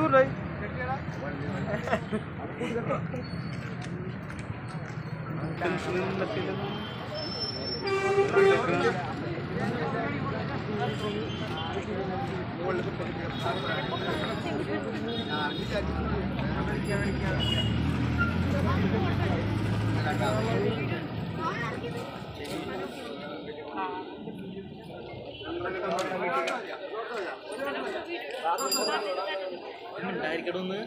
tur deui. ഉണ്ടായിരിക്കണമെന്ന്